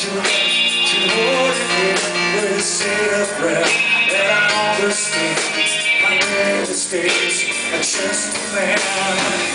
I'm Just a man.